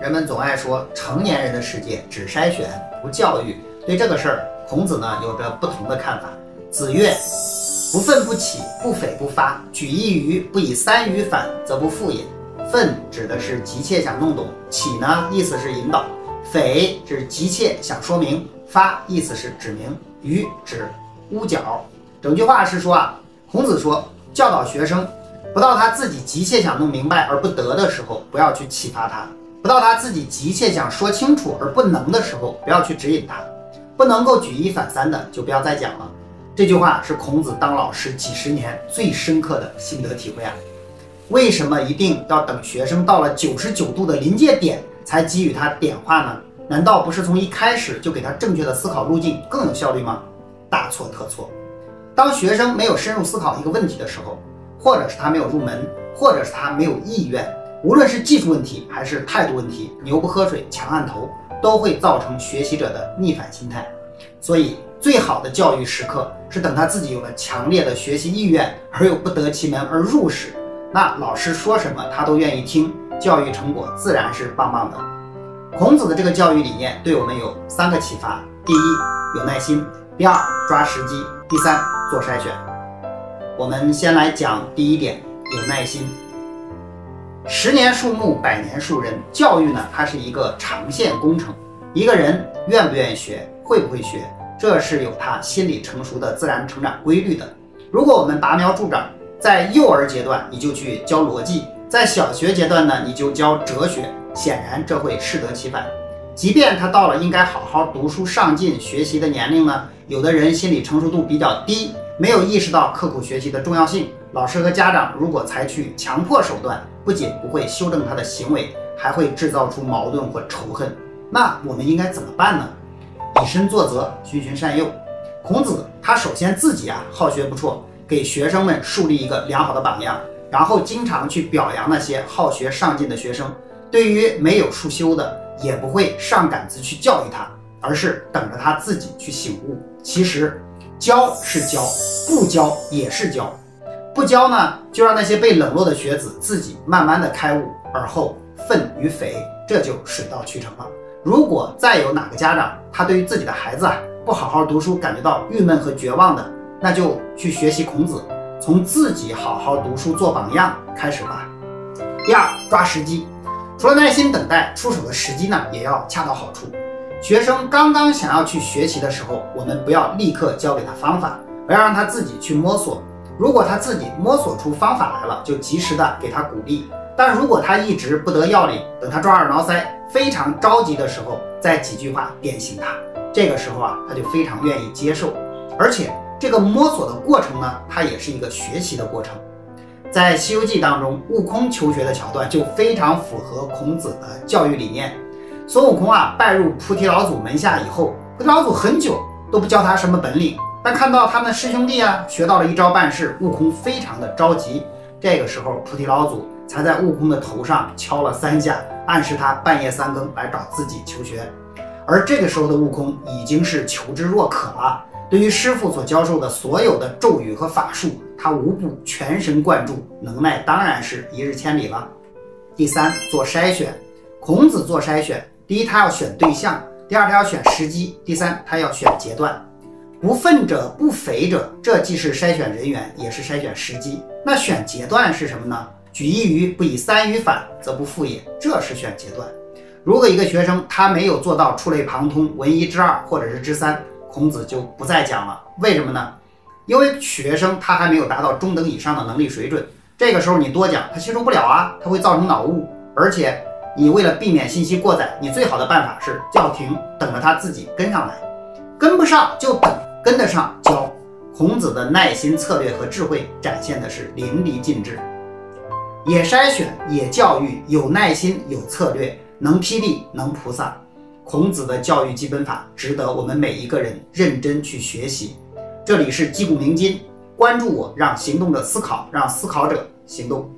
人们总爱说成年人的世界只筛选不教育，对这个事儿，孔子呢有着不同的看法。子曰：“不愤不启，不悱不发。举一隅不以三隅反，则不复也。”愤指的是急切想弄懂，启呢意思是引导，悱指急切想说明，发意思是指明，隅指屋角。整句话是说啊，孔子说教导学生，不到他自己急切想弄明白而不得的时候，不要去启发他；不到他自己急切想说清楚而不能的时候，不要去指引他。不能够举一反三的，就不要再讲了。这句话是孔子当老师几十年最深刻的心得体会啊。为什么一定要等学生到了九十九度的临界点才给予他点化呢？难道不是从一开始就给他正确的思考路径更有效率吗？大错特错！当学生没有深入思考一个问题的时候，或者是他没有入门，或者是他没有意愿，无论是技术问题还是态度问题，牛不喝水强按头，都会造成学习者的逆反心态。所以，最好的教育时刻是等他自己有了强烈的学习意愿，而又不得其门而入时。那老师说什么他都愿意听，教育成果自然是棒棒的。孔子的这个教育理念对我们有三个启发：第一，有耐心；第二，抓时机；第三，做筛选。我们先来讲第一点，有耐心。十年树木，百年树人。教育呢，它是一个长线工程。一个人愿不愿意学，会不会学，这是有他心理成熟的自然成长规律的。如果我们拔苗助长，在幼儿阶段，你就去教逻辑；在小学阶段呢，你就教哲学。显然，这会适得其反。即便他到了应该好好读书、上进学习的年龄呢，有的人心理成熟度比较低，没有意识到刻苦学习的重要性。老师和家长如果采取强迫手段，不仅不会修正他的行为，还会制造出矛盾和仇恨。那我们应该怎么办呢？以身作则，循循善诱。孔子他首先自己啊好学不辍。给学生们树立一个良好的榜样，然后经常去表扬那些好学上进的学生。对于没有束修的，也不会上杆子去教育他，而是等着他自己去醒悟。其实教是教，不教也是教。不教呢，就让那些被冷落的学子自己慢慢的开悟，而后愤与悱，这就水到渠成了。如果再有哪个家长，他对于自己的孩子啊不好好读书，感觉到郁闷和绝望的，那就去学习孔子，从自己好好读书做榜样开始吧。第二，抓时机，除了耐心等待，出手的时机呢也要恰到好处。学生刚刚想要去学习的时候，我们不要立刻教给他方法，要让他自己去摸索。如果他自己摸索出方法来了，就及时的给他鼓励。但如果他一直不得要领，等他抓耳挠腮、非常着急的时候，再几句话点醒他，这个时候啊，他就非常愿意接受。而且这个摸索的过程呢，它也是一个学习的过程。在《西游记》当中，悟空求学的桥段就非常符合孔子的教育理念。孙悟空啊，拜入菩提老祖门下以后，菩提老祖很久都不教他什么本领，但看到他们师兄弟啊学到了一招半式，悟空非常的着急。这个时候，菩提老祖才在悟空的头上敲了三下，暗示他半夜三更来找自己求学。而这个时候的悟空已经是求知若渴了。对于师傅所教授的所有的咒语和法术，他无不全神贯注，能耐当然是一日千里了。第三，做筛选。孔子做筛选，第一，他要选对象；第二，他要选时机；第三，他要选阶段。不愤者不悱者，这既是筛选人员，也是筛选时机。那选阶段是什么呢？举一隅不以三隅反，则不复也。这是选阶段。如果一个学生他没有做到触类旁通、闻一知二或者是知三。孔子就不再讲了，为什么呢？因为学生他还没有达到中等以上的能力水准，这个时候你多讲他吸收不了啊，他会造成脑雾。而且你为了避免信息过载，你最好的办法是叫停，等着他自己跟上来。跟不上就等，跟得上教。孔子的耐心、策略和智慧展现的是淋漓尽致，也筛选，也教育，有耐心，有策略，能霹雳，能菩萨。孔子的教育基本法值得我们每一个人认真去学习。这里是击鼓鸣金，关注我，让行动者思考，让思考者行动。